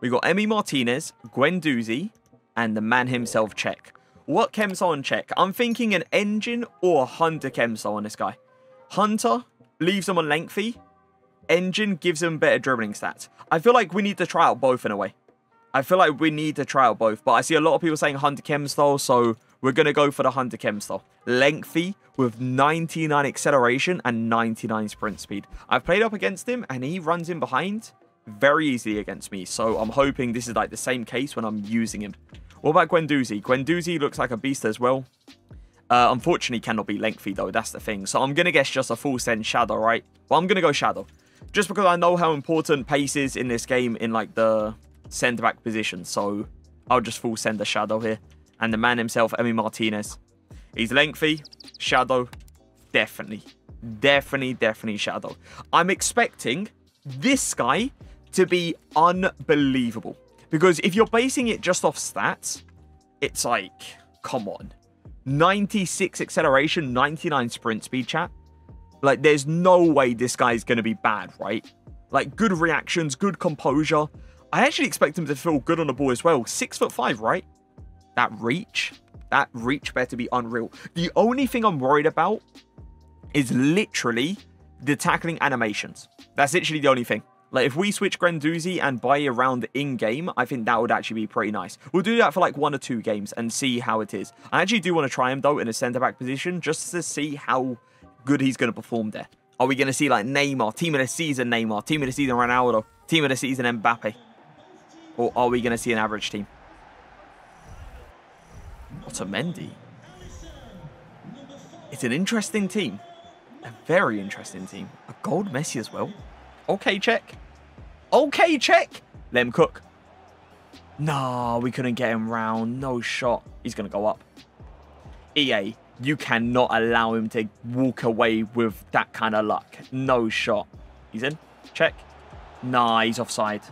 We got Emi Martinez, Guendouzi, and the man himself, Cech. What Chem style on Cech? I'm thinking an Engine or a Hunter Chem style on this guy. Hunter leaves him on lengthy. Engine gives him better dribbling stats. I feel like we need to try out both in a way. I feel like we need to try out both. But I see a lot of people saying Hunter Chem style, so we're going to go for the Hunter Chem style. Lengthy with 99 acceleration and 99 sprint speed. I've played up against him and he runs in behind very easily against me. So I'm hoping this is like the same case when I'm using him. What about Guendouzi? Guendouzi looks like a beast as well. Uh, unfortunately, cannot be lengthy though. That's the thing. So I'm going to guess just a full send Shadow, right? Well, I'm going to go Shadow. Just because I know how important pace is in this game in like the centre back position. So I'll just full send the Shadow here. And the man himself, Emi Martinez. He's lengthy. Shadow. Definitely. Definitely, definitely Shadow. I'm expecting this guy to be unbelievable. Because if you're basing it just off stats, it's like, come on. 96 acceleration, 99 sprint speed, chat. Like, there's no way this guy's going to be bad, right? Like, good reactions, good composure. I actually expect him to feel good on the ball as well. Six foot five, right? That reach, that reach better be unreal. The only thing I'm worried about is literally the tackling animations. That's literally the only thing. Like, if we switch Guendouzi and Bailly around in-game, I think that would actually be pretty nice. We'll do that for like one or two games and see how it is. I actually do want to try him, though, in a centre-back position just to see how good he's going to perform there. Are we going to see like Neymar, team of the season Neymar, team of the season Ronaldo, team of the season Mbappe? Or are we going to see an average team? Otamendi. It's an interesting team. A very interesting team. A gold Messi as well. Okay, Cech. Okay, Cech. Let him cook. Nah, we couldn't get him round. No shot. He's going to go up. EA, you cannot allow him to walk away with that kind of luck. No shot. He's in. Cech. Nah, he's offside.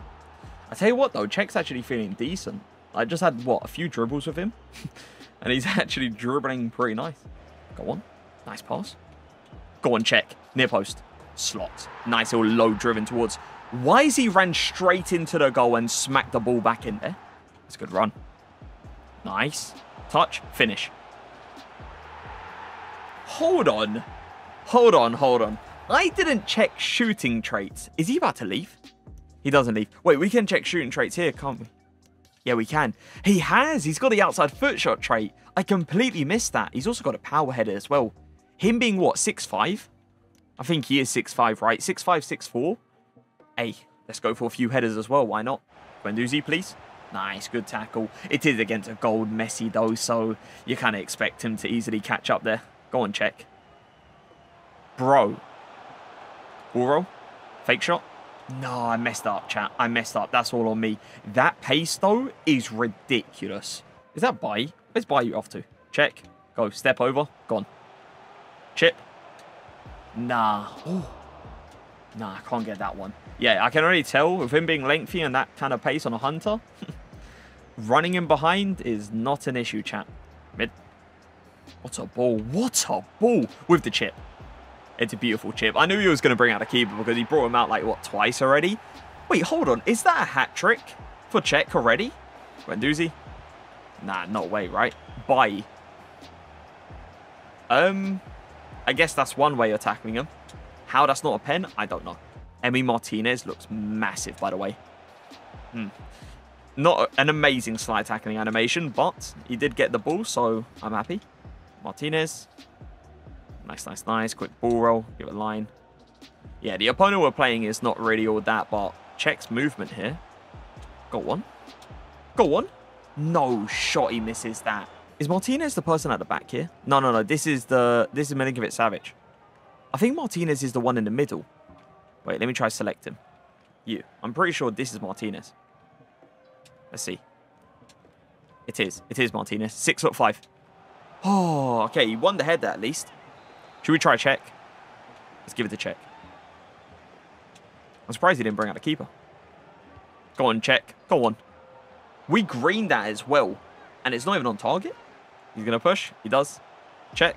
I tell you what, though, Cech's actually feeling decent. I just had, what, a few dribbles with him? and he's actually dribbling pretty nice. Go on. Nice pass. Go on, Cech. Near post. Slot. Nice little low driven towards. Why is he ran straight into the goal and smacked the ball back in there? That's a good run. Nice. Touch. Finish. Hold on. Hold on, hold on. I didn't check shooting traits. Is he about to leave? He doesn't leave. Wait, we can check shooting traits here, can't we? Yeah, we can. He has. He's got the outside foot shot trait. I completely missed that. He's also got a power header as well. Him being, what, six five? I think he is six five, right? Six five, six four. Hey, let's go for a few headers as well. Why not? Guendouzi, please. Nice, good tackle. It is against a gold Messi, though, so you kind of expect him to easily catch up there. Go on, Cech. Bro. Ball Fake shot. No, I messed up, chat. I messed up. That's all on me. That pace, though, is ridiculous. Is that buy? Where's you off to? Cech. Go. Step over. Gone. Chip. Nah. Ooh. Nah, I can't get that one. Yeah, I can already tell with him being lengthy and that kind of pace on a hunter, running him behind is not an issue, chat. Mid. What a ball. What a ball with the chip. It's a beautiful chip. I knew he was going to bring out a keeper because he brought him out like, what, twice already? Wait, hold on. Is that a hat trick for Cech already? Guendouzi? Nah, not way, right? Bye. Um, I guess that's one way of tackling him. How that's not a pen, I don't know. Emi Martinez looks massive, by the way. Hmm. Not an amazing slide tackling animation, but he did get the ball, so I'm happy. Martinez, Nice, nice, nice. Quick ball roll. Give a line. Yeah, the opponent we're playing is not really all that, but Cech's movement here. Got one. Got one. No shot, he misses that. Is Martinez the person at the back here? No, no, no. This is the this is Milinkovic Savic. I think Martinez is the one in the middle. Wait, let me try select him. You. I'm pretty sure this is Martinez. Let's see. It is. It is Martinez. Six foot five. Oh, okay. He won the header at least. Should we try a check? Let's give it a check. I'm surprised he didn't bring out a keeper. Go on, Cech. Go on. We greened that as well. And it's not even on target. He's going to push. He does. Cech.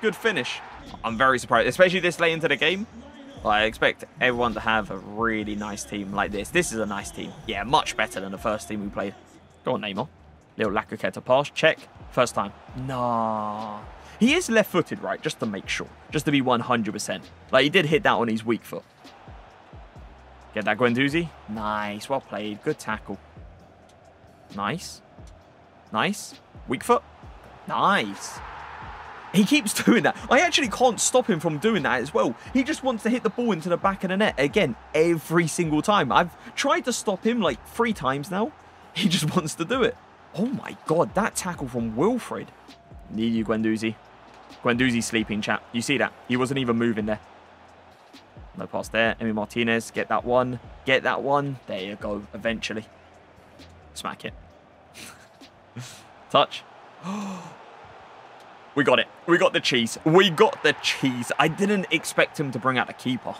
good finish. I'm very surprised, especially this late into the game. I expect everyone to have a really nice team like this. This is a nice team. Yeah, much better than the first team we played. Go on, Neymar. Little Lacazette pass. Cech. First time. Nah. He is left-footed, right? Just to make sure. Just to be 100%. Like, he did hit that on his weak foot. Get that, Guendouzi. Nice. Well played. Good tackle. Nice. Nice. Weak foot. Nice. He keeps doing that. I actually can't stop him from doing that as well. He just wants to hit the ball into the back of the net again every single time. I've tried to stop him like three times now. He just wants to do it. Oh my god, that tackle from Wilfried. Need you, Guendouzi. Guendouzi sleeping, chap. You see that? He wasn't even moving there. No pass there. Emi Martinez, get that one. Get that one. There you go, eventually. Smack it. Touch. we got it. We got the cheese. We got the cheese. I didn't expect him to bring out the keeper.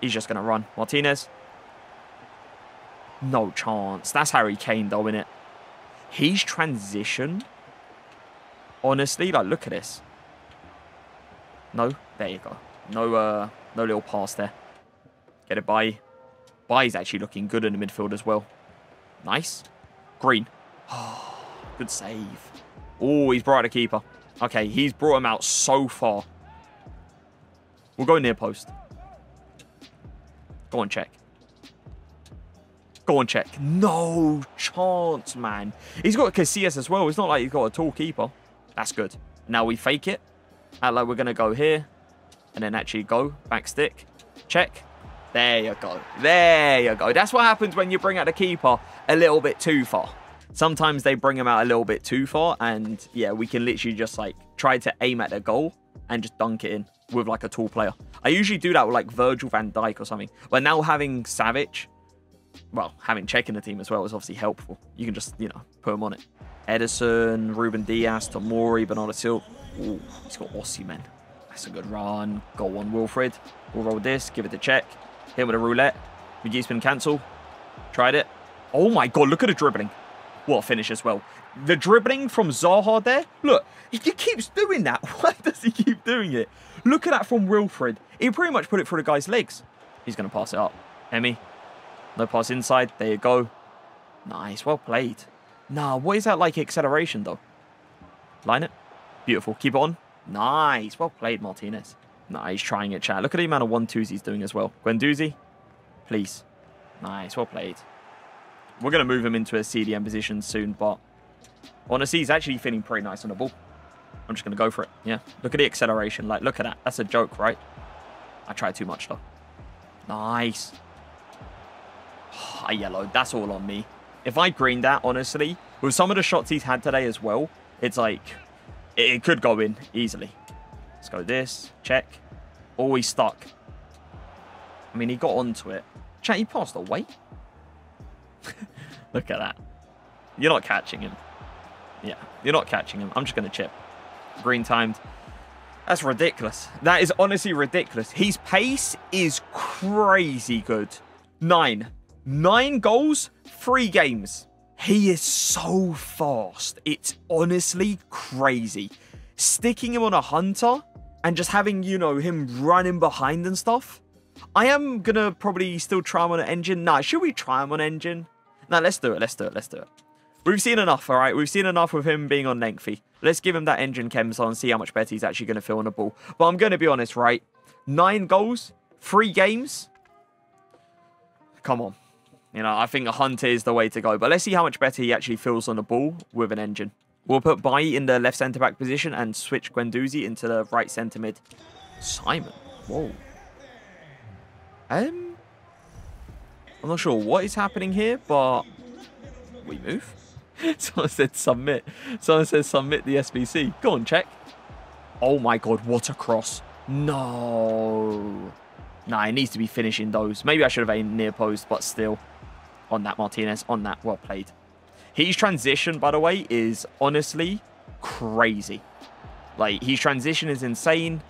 He's just going to run. Martinez. No chance. That's Harry Kane, though, isn't it? He's transitioned. Honestly, like, look at this. No, there you go. No, uh, no little pass there. Get it by. Bailly is actually looking good in the midfield as well. Nice. Green. Oh, good save. Oh, he's brought a keeper. Okay, he's brought him out so far. We'll go near post. Go on, Cech. Go on, Cech. No chance, man. He's got Casillas as well. It's not like he's got a tall keeper. That's good. Now we fake it. Act like we're going to go here. And then actually go. Back stick. Cech. There you go. There you go. That's what happens when you bring out the keeper a little bit too far. Sometimes they bring him out a little bit too far. And yeah, we can literally just like try to aim at the goal and just dunk it in with like a tall player. I usually do that with like Virgil van Dijk or something. But now having Savage, well, having Cech in the team as well is obviously helpful. You can just, you know, put him on it. Ederson, Ruben Dias, Tomori, Bernardo Silva. Ooh, he's got Aussie, man. That's a good run. Go on, Wilfried. We'll roll this, give it the check. Hit with a roulette. McGee's been cancelled. Tried it. Oh my god, look at the dribbling. What a finish as well. The dribbling from Zaha there. Look, he keeps doing that. Why does he keep doing it? Look at that from Wilfried. He pretty much put it through the guy's legs. He's going to pass it up. Emi. No pass inside. There you go. Nice. Well played. Nah, what is that like acceleration, though? Line it. Beautiful. Keep on. Nice. Well played, Martinez. Nah, he's trying it, chat. Look at the amount of one-twos he's doing as well. Guendouzi, please. Nice. Well played. We're going to move him into a CDM position soon, but honestly, he's actually feeling pretty nice on the ball. I'm just going to go for it. Yeah. Look at the acceleration. Like, look at that. That's a joke, right? I tried too much, though. Nice. High yellow. That's all on me. If I green that, honestly, with some of the shots he's had today as well, it's like, it, could go in easily. Let's go this. Cech. Oh, Always stuck. I mean, he got onto it. Chat, he passed away. Look at that. You're not catching him. Yeah, you're not catching him. I'm just going to chip. Green timed. That's ridiculous. That is honestly ridiculous. His pace is crazy good. Nine. Nine goals, three games. He is so fast. It's honestly crazy. Sticking him on a hunter and just having, you know, him running behind and stuff. I am going to probably still try him on an engine. Nah, should we try him on engine? Nah, let's do it. Let's do it. Let's do it. We've seen enough, all right? We've seen enough with him being on lengthy. Let's give him that engine chems on and see how much better he's actually going to feel on the ball. But I'm going to be honest, right? Nine goals, three games. Come on. You know, I think a Hunter is the way to go. But let's see how much better he actually feels on the ball with an engine. We'll put Bailly in the left centre-back position and switch Guendouzi into the right centre-mid. Simon. Whoa. Um, I'm not sure what is happening here, but we move. Someone said submit. Someone says submit the SBC. Go on, Cech. Oh my god, what a cross. No. Nah, it needs to be finishing those. Maybe I should have aimed near post, but still on that Martinez, on that. Well played. His transition, by the way, is honestly crazy. Like, his transition is insane.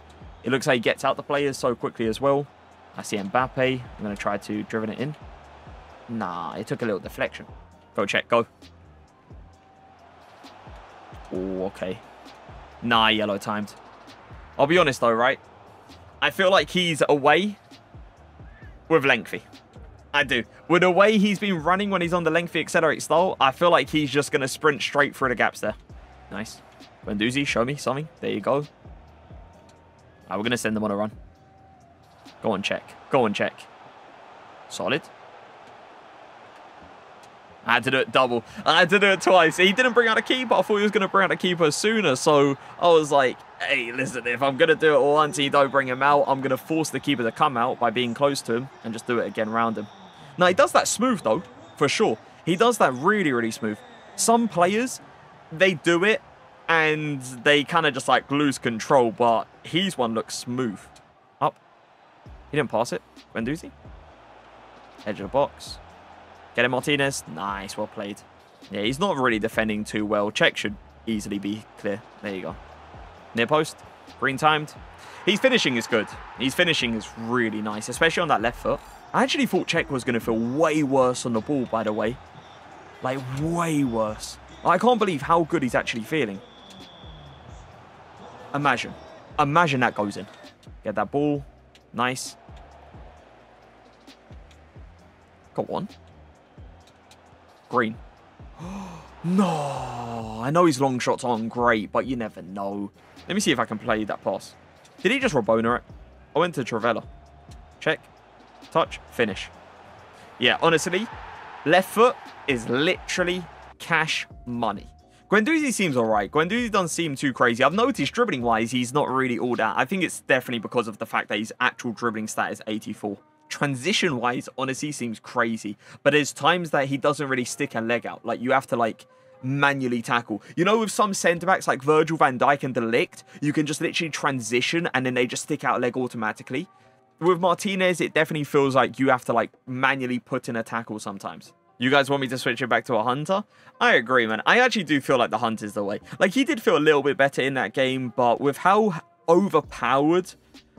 It looks like he gets out the players so quickly as well. I see Mbappe. I'm going to try to driven it in. Nah, it took a little deflection. Go Cech, go. Oh, okay. Nah, yellow timed. I'll be honest though, right? I feel like he's away with lengthy. I do. With the way he's been running when he's on the lengthy accelerate style, I feel like he's just going to sprint straight through the gaps there. Nice. Guendouzi, show me something. There you go. Right, we're going to send them on a run. Go on, Cech. Go on, Cech. Solid. I had to do it double. I had to do it twice. He didn't bring out a keeper. I thought he was going to bring out a keeper sooner. So I was like, hey, listen, if I'm going to do it once you don't bring him out, I'm going to force the keeper to come out by being close to him and just do it again round him. Now, he does that smooth, though, for sure. He does that really, really smooth. Some players, they do it and they kind of just like lose control, but he's one looks smooth. Up. He didn't pass it. Guendouzi. Edge of the box. Get him, Martinez. Nice, well played. Yeah, he's not really defending too well. Cech should easily be clear. There you go. Near post. Green timed. He's finishing is good. He's finishing is really nice, especially on that left foot. I actually thought Cech was going to feel way worse on the ball, by the way. Like, way worse. I can't believe how good he's actually feeling. Imagine. Imagine that goes in. Get that ball. Nice. Go on. Green. no. I know his long shots aren't great, but you never know. Let me see if I can play that pass. Did he just Rabona it? I went to trivela. Cech. Touch. Finish. Yeah, honestly, left foot is literally cash money. Guendouzi seems alright. Guendouzi doesn't seem too crazy. I've noticed dribbling-wise, he's not really all that. I think it's definitely because of the fact that his actual dribbling stat is 84 transition wise, honestly, seems crazy. But there's times that he doesn't really stick a leg out. Like, you have to, like, manually tackle. You know, with some centre backs like Virgil van Dijk and De Ligt, you can just literally transition and then they just stick out a leg automatically. With Martinez, it definitely feels like you have to, like, manually put in a tackle sometimes. You guys want me to switch it back to a Hunter? I agree, man. I actually do feel like the Hunt is the way. Like, he did feel a little bit better in that game, but with how overpowered,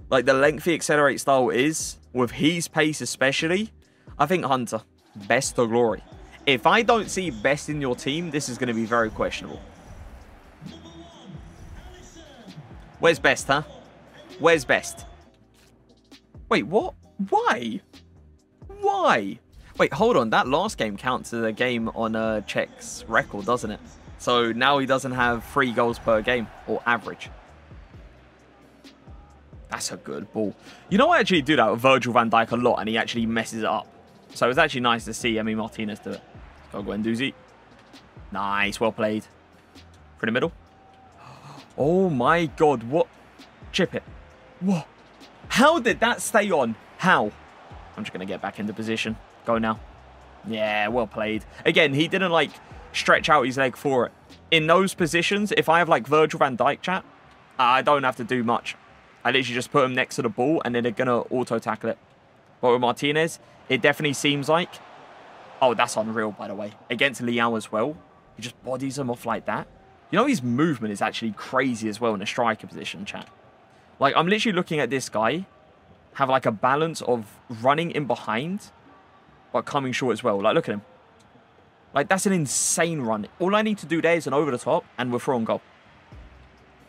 like, the lengthy accelerate style is, with his pace especially, I think Hunter, best to glory. If I don't see best in your team, this is going to be very questionable. Where's best, huh? Where's best? Wait, what? Why? Why? Wait, hold on. That last game counts as a game on uh, Cech's record, doesn't it? So now he doesn't have three goals per game, or average. That's a good ball. You know, I actually do that with Virgil van Dijk a lot, and he actually messes it up. So it's actually nice to see Emi Martinez do it. Go Guendouzi. Nice, well played. For the middle. Oh my god, what? Chip it. What? How did that stay on? How? I'm just going to get back into position. Go now. Yeah, well played. Again, he didn't, like, stretch out his leg for it. In those positions, if I have, like, Virgil van Dijk chat, I don't have to do much. I literally just put him next to the ball and then they're going to auto-tackle it. But with Martinez, it definitely seems like... Oh, that's unreal, by the way. Against Leao as well. He just bodies him off like that. You know, his movement is actually crazy as well in a striker position, chat. Like, I'm literally looking at this guy have, like, a balance of running in behind, but coming short as well. Like, look at him. Like, that's an insane run. All I need to do there is an over the top, and we're throwing goal.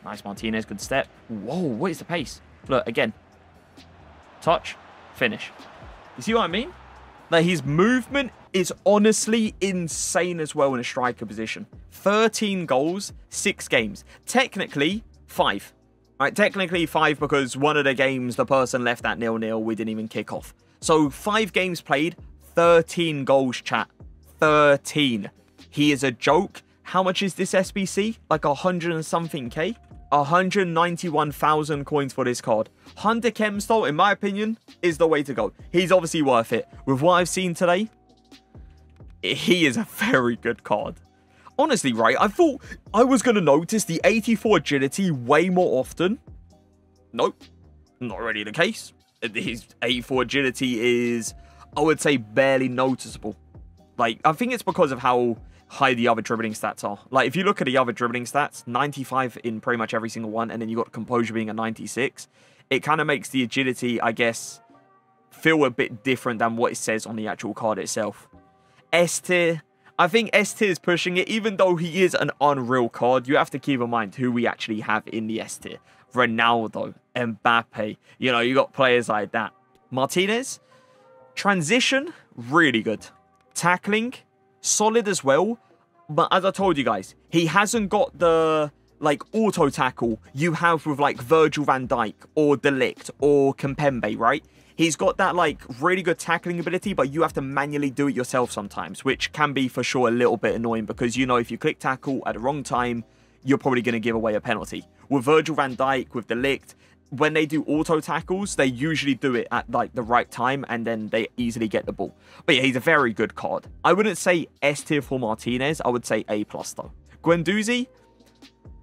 Nice Martinez, good step. Whoa, what is the pace? Look, again. Touch, finish. You see what I mean? Like, his movement is honestly insane as well in a striker position. 13 goals, 6 games. Technically, 5. Right, technically 5 because one of the games the person left at nil-nil, we didn't even kick off. So, 5 games played, 13 goals, chat. 13. He is a joke. How much is this SBC? Like a hundred and something K? 191,000 coins for this card. Hunter Chem style, in my opinion, is the way to go. He's obviously worth it. With what I've seen today, he is a very good card. Honestly, right, I thought I was going to notice the 84 agility way more often. Nope, not really the case. His 84 agility is, I would say, barely noticeable. Like, I think it's because of how high the other dribbling stats are. Like, if you look at the other dribbling stats, 95 in pretty much every single one, and then you got composure being a 96, it kind of makes the agility, I guess, feel a bit different than what it says on the actual card itself. S tier, I think S tier is pushing it, even though he is an unreal card. You have to keep in mind who we actually have in the S tier. Ronaldo, Mbappe, you know, you got players like that. Martinez, Transition, really good. Tackling, solid as well. But as I told you guys, he hasn't got the like auto tackle you have with like Virgil van Dijk or De Ligt or Kimpembe, right? He's got that like really good tackling ability, but you have to manually do it yourself sometimes, which can be for sure a little bit annoying because you know if you click tackle at the wrong time, you're probably going to give away a penalty. With Virgil van Dijk, with De Ligt, when they do auto tackles, they usually do it at like the right time and then they easily get the ball. But yeah, he's a very good card. I wouldn't say S tier for Martinez. I would say A plus though. Guendouzi,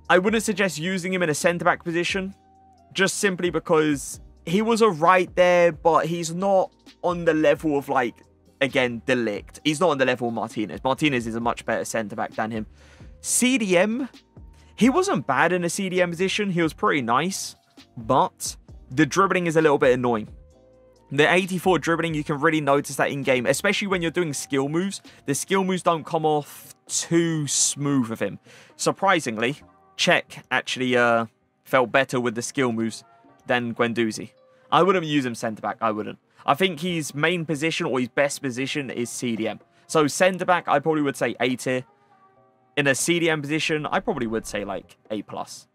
I wouldn't suggest using him in a centre back position, just simply because he was alright there, but he's not on the level of like again De Ligt. He's not on the level of Martinez. Martinez is a much better centre back than him. CDM, he wasn't bad in a CDM position. He was pretty nice, but the dribbling is a little bit annoying. The 84 dribbling, you can really notice that in game, especially when you're doing skill moves. The skill moves don't come off too smooth with him. Surprisingly, Cech actually uh, felt better with the skill moves than Guendouzi. I wouldn't use him centre back. I wouldn't. I think his main position or his best position is CDM. So centre back, I probably would say A tier. In a CDM position, I probably would say like A plus.